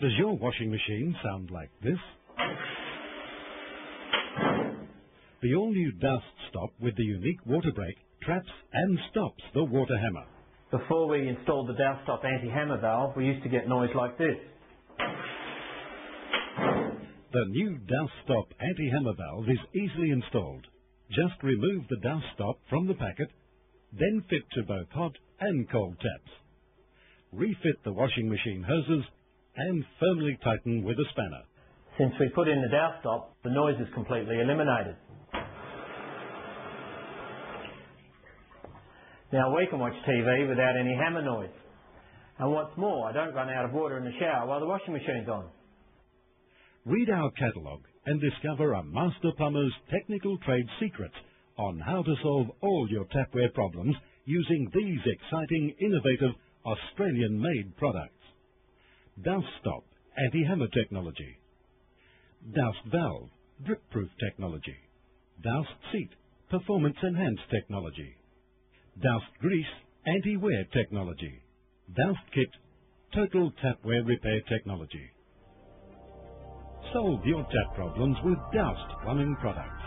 Does your washing machine sound like this? The all-new Dust Stop with the unique WaterBrake traps and stops the water hammer. Before we installed the DoustStop anti-hammer valve, we used to get noise like this. The new Dust Stop anti-hammer valve is easily installed. Just remove the Dust Stop from the packet, then fit to both hot and cold taps. Refit the washing machine hoses and firmly tighten with a spanner. Since we put in the DoustStop, the noise is completely eliminated. Now we can watch TV without any hammer noise. And what's more, I don't run out of water in the shower while the washing machine's on. Read our catalogue and discover a master plumber's technical trade secrets on how to solve all your tapware problems using these exciting, innovative, Australian-made products. Dowse Stop, anti-hammer technology. Doust valve, drip-proof technology. Doust seat, performance-enhanced technology. Doust grease, anti-wear technology. Doust kit, total tapware repair technology. Solve your tap problems with Doust plumbing products.